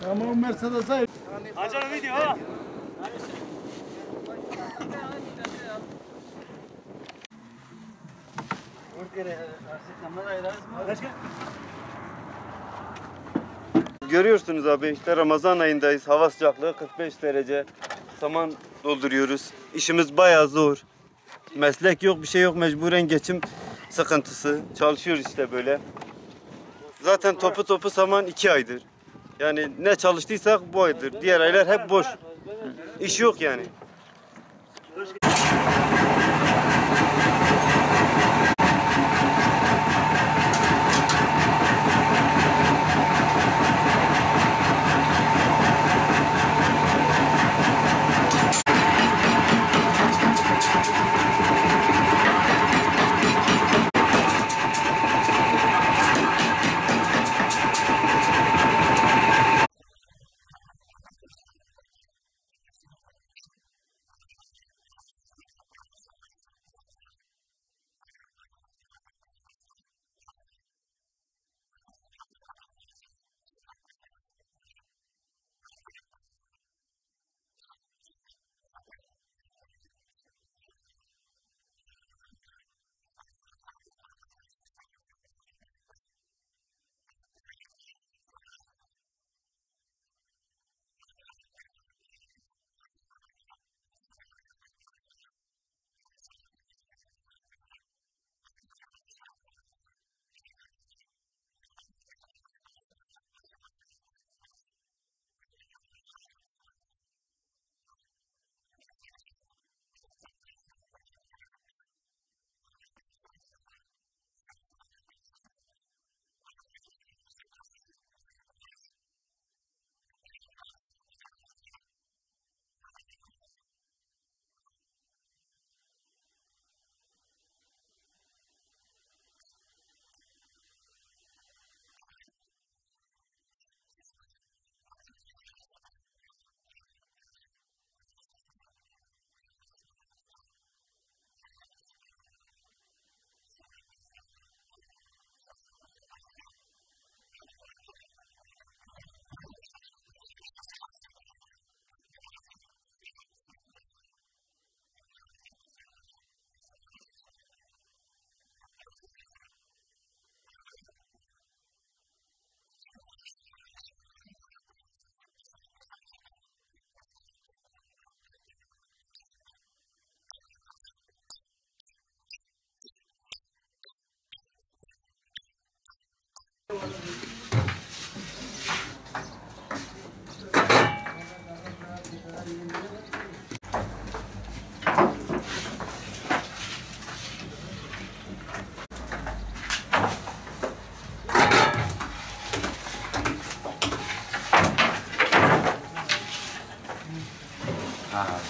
Tamam Mercedes'e. Acele video ha. Görüyorsunuz abi işte Ramazan ayındayız. Hava sıcaklığı 45 derece. Saman dolduruyoruz. İşimiz bayağı zor. Meslek yok bir şey yok mecburen geçim sıkıntısı. Çalışıyoruz işte böyle. Zaten topu topu saman iki aydır. Yani ne çalıştıysak bu aydır. Diğer aylar hep boş. İş yok yani. 啊。